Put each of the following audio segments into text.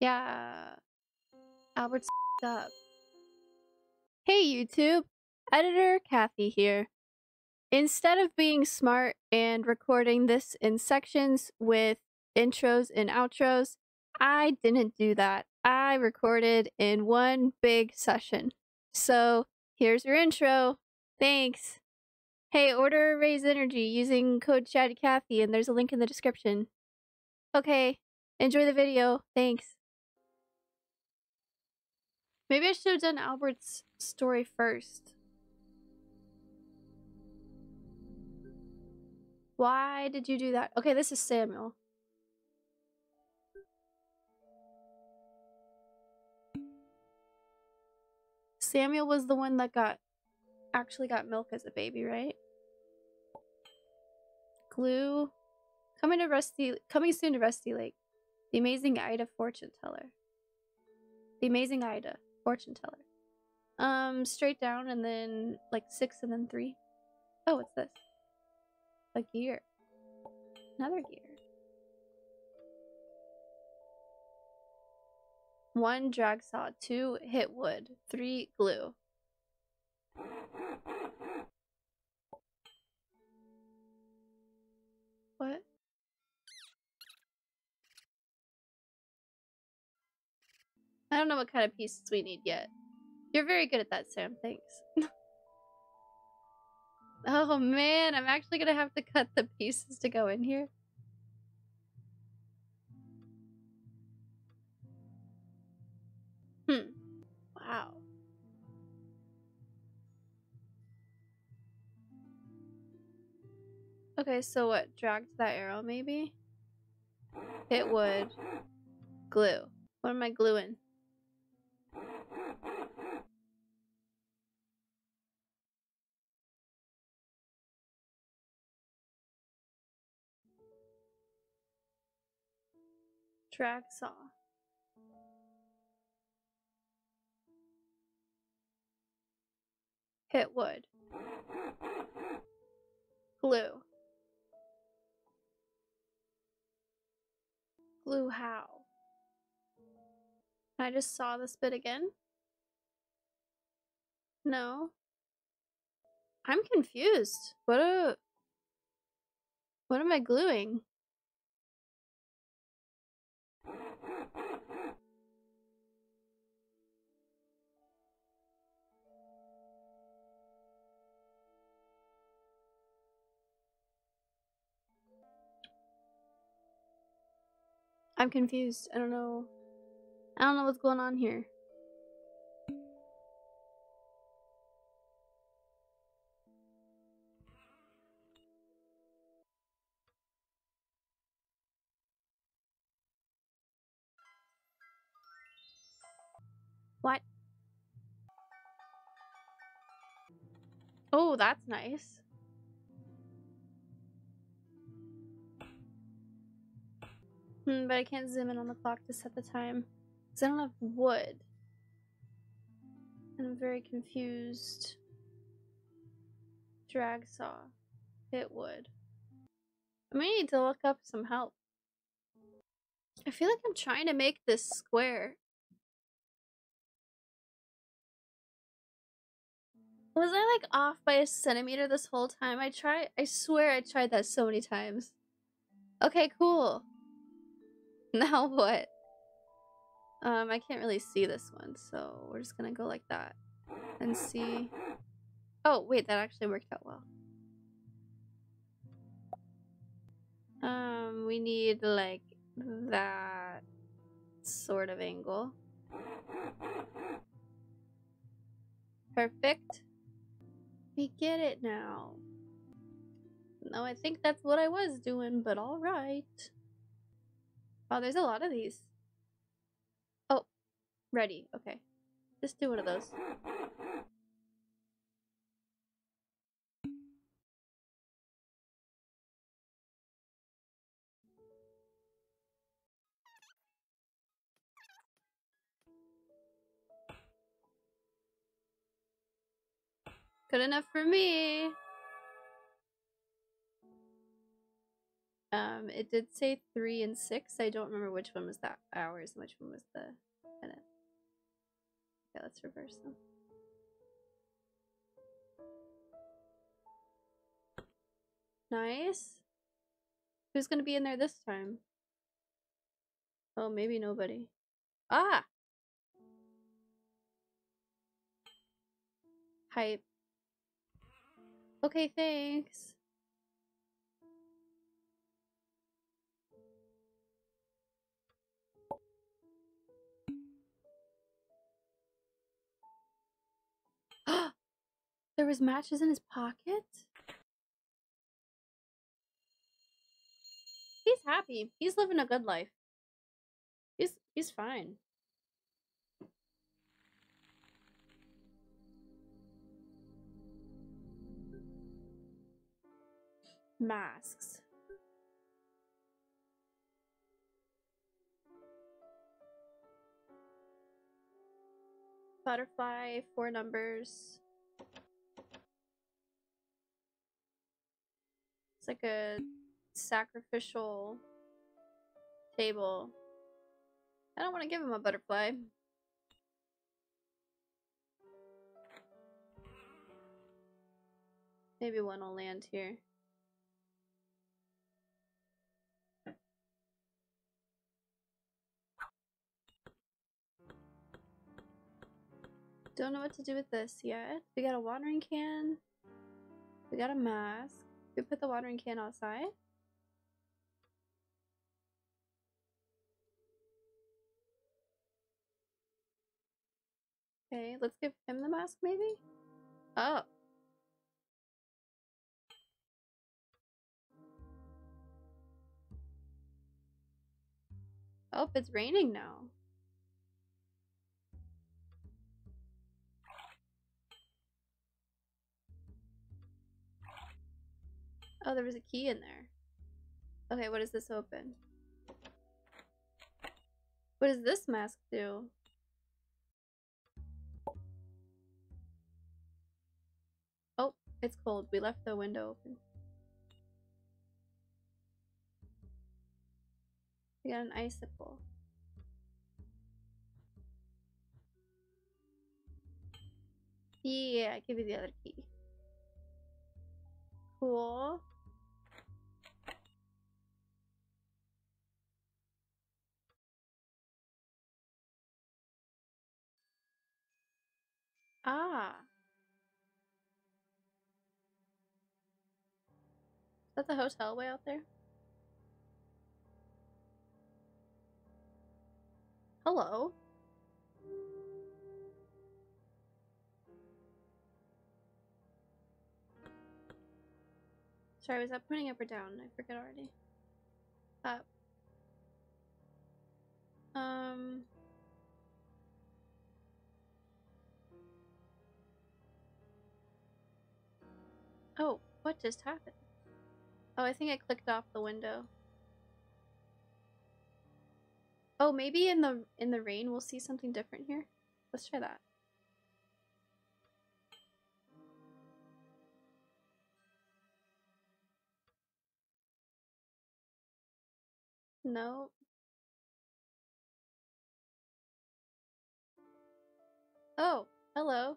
Yeah. Albert's up. Hey YouTube! Editor Kathy here. Instead of being smart and recording this in sections with intros and outros, I didn't do that. I recorded in one big session. So here's your intro. Thanks. Hey, order Raze Energy using code ChattyKathy and there's a link in the description. Okay, enjoy the video. Thanks. Maybe I should have done Albert's story first. Why did you do that? Okay, this is Samuel. Samuel was the one that got actually got milk as a baby, right? Glue coming to Rusty coming soon to Rusty Lake. The amazing Ida fortune teller. The amazing Ida fortune teller. Um, straight down and then like six and then three. Oh, what's this? A gear. Another gear. One drag saw, two hit wood, three glue. What? I don't know what kind of pieces we need yet. You're very good at that, Sam. Thanks. oh man, I'm actually gonna have to cut the pieces to go in here. Hmm. Wow. Okay, so what? Dragged that arrow, maybe? It would. Glue. What am I gluing? Drag saw. Hit wood. Glue. Glue how? I just saw this bit again? No. I'm confused. What a... What am I gluing? I'm confused. I don't know. I don't know what's going on here. What? Oh, that's nice. Hmm, but I can't zoom in on the clock to set the time. Because I don't have wood. And I'm very confused. Drag saw. Hit wood. I may need to look up some help. I feel like I'm trying to make this square. Was I like off by a centimeter this whole time? I try I swear I tried that so many times. Okay, cool. Now what? Um, I can't really see this one, so we're just gonna go like that. And see. Oh, wait, that actually worked out well. Um, we need like that sort of angle. Perfect. We get it now. No, I think that's what I was doing, but alright. Oh, there's a lot of these. Oh, ready. Okay. Just do one of those. Good enough for me. Um, it did say three and six. I don't remember which one was the hours and which one was the minute. Okay, let's reverse them. Nice. Who's gonna be in there this time? Oh, maybe nobody. Ah! Hype. Okay, thanks. there was matches in his pocket? He's happy. He's living a good life. He's he's fine. Masks. Butterfly, four numbers. It's like a sacrificial table. I don't want to give him a butterfly. Maybe one will land here. Don't know what to do with this yet. We got a watering can. We got a mask. We put the watering can outside. Okay, let's give him the mask maybe? Oh. Oh, it's raining now. Oh, there was a key in there. Okay, what does this open? What does this mask do? Oh, it's cold. We left the window open. We got an icicle. Yeah, give me the other key. Cool. Ah. Is that the hotel way out there? Hello. Sorry, was that pointing up or down? I forget already. Up. Um. Oh, what just happened? Oh, I think I clicked off the window. Oh, maybe in the in the rain we'll see something different here. Let's try that. No. Oh, hello.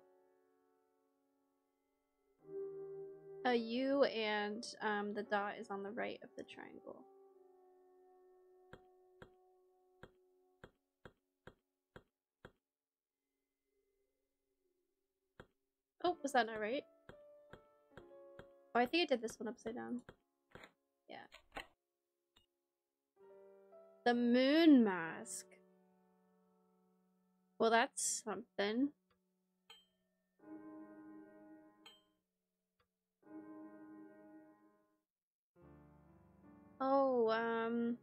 A U and um, the dot is on the right of the triangle. Oh, was that not right? Oh, I think I did this one upside down. Yeah. The moon mask. Well, that's something. Oh, um...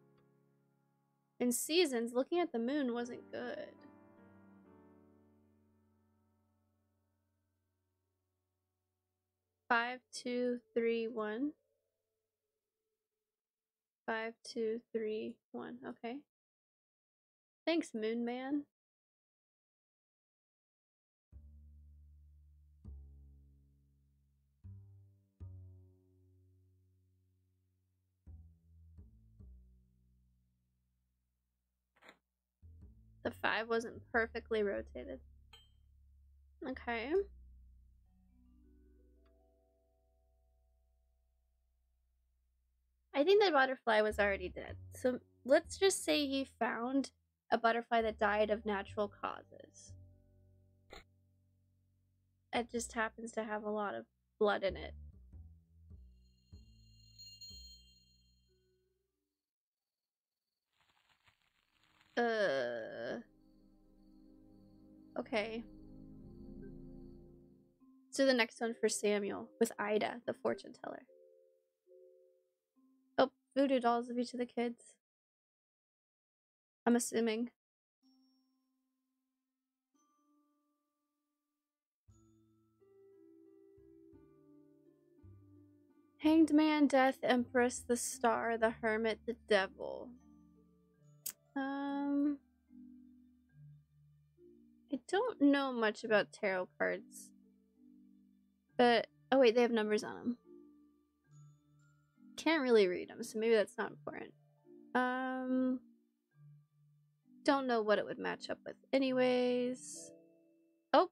In seasons, looking at the moon wasn't good. Five, two, three, one. Five, two, three, one. Okay. Thanks, Moon Man. Five wasn't perfectly rotated. Okay. I think that butterfly was already dead. So let's just say he found a butterfly that died of natural causes. It just happens to have a lot of blood in it. Uh. Okay. So the next one for Samuel with Ida, the fortune teller. Oh, voodoo dolls of each of the kids. I'm assuming. Hanged Man, Death, Empress, the Star, the Hermit, the Devil. Um, I don't know much about tarot cards, but oh wait, they have numbers on them. Can't really read them, so maybe that's not important. Um, don't know what it would match up with, anyways. Oh,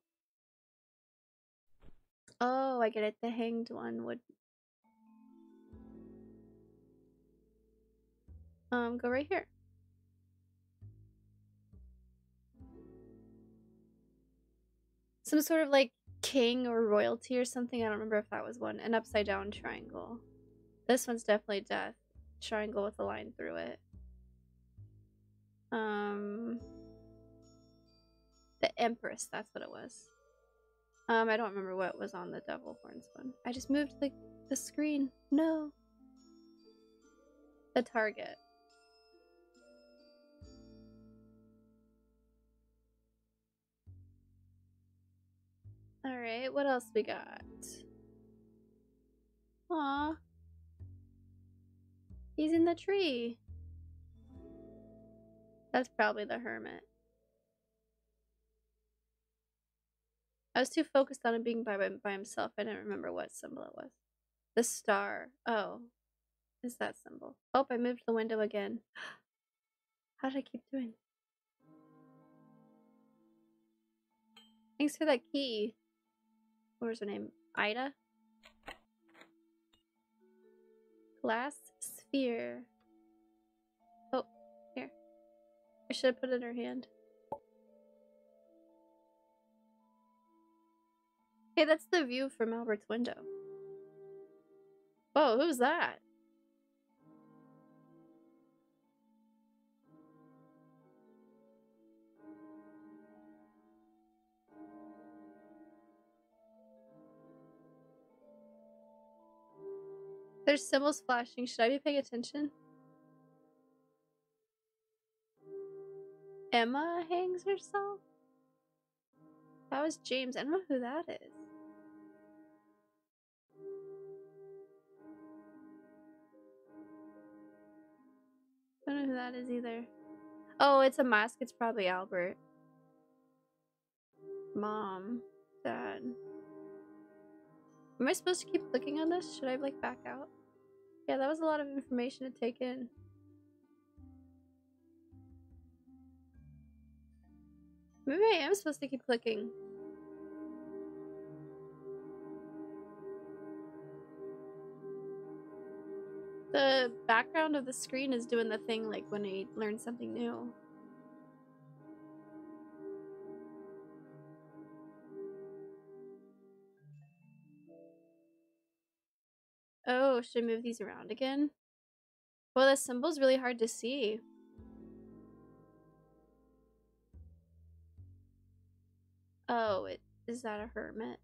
oh, I get it. The hanged one would um go right here. Some sort of like king or royalty or something. I don't remember if that was one. An upside down triangle. This one's definitely death. Triangle with a line through it. Um, the Empress. That's what it was. Um, I don't remember what was on the Devil Horns one. I just moved the the screen. No. The target. Alright, what else we got? Aw. He's in the tree. That's probably the hermit. I was too focused on him being by, by himself. I didn't remember what symbol it was. The star. Oh. Is that symbol? Oh, I moved the window again. How did I keep doing? Thanks for that key what was her name? Ida? Glass sphere. Oh, here. I should have put it in her hand. Hey, that's the view from Albert's window. Whoa, who's that? There's symbols flashing. Should I be paying attention? Emma hangs herself? That was James. I don't know who that is. I don't know who that is either. Oh, it's a mask. It's probably Albert. Mom. Dad. Am I supposed to keep clicking on this? Should I like back out? Yeah, that was a lot of information to take in. Maybe I am supposed to keep clicking. The background of the screen is doing the thing like when I learn something new. Should I move these around again? Well, the symbol's really hard to see. Oh, it is that a hermit?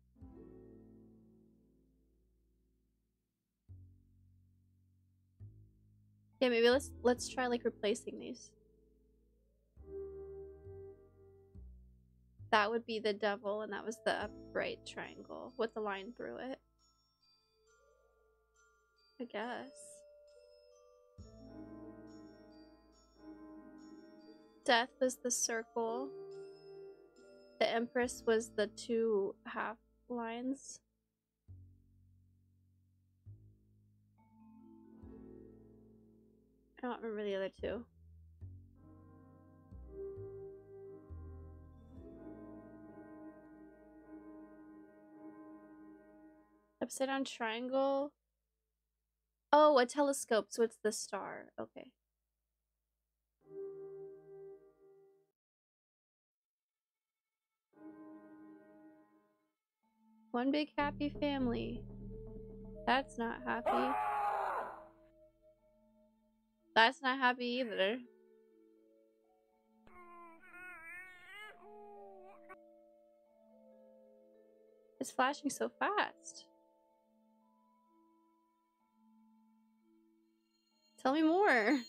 Yeah, maybe let's let's try like replacing these. That would be the devil, and that was the upright triangle with the line through it. I guess. Death was the circle. The Empress was the two half lines. I don't remember the other two. Upside down triangle Oh, a telescope, so it's the star. Okay. One big happy family. That's not happy. That's not happy either. It's flashing so fast. Tell me more.